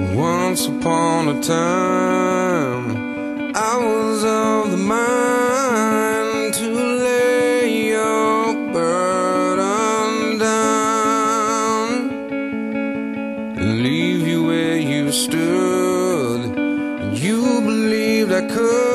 once upon a time I was of the mind to lay your burden down and leave you where you stood. You believed I could.